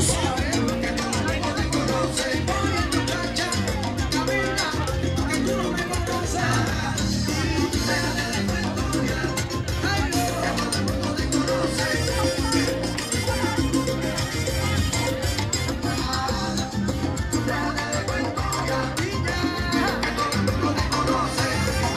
Jesús.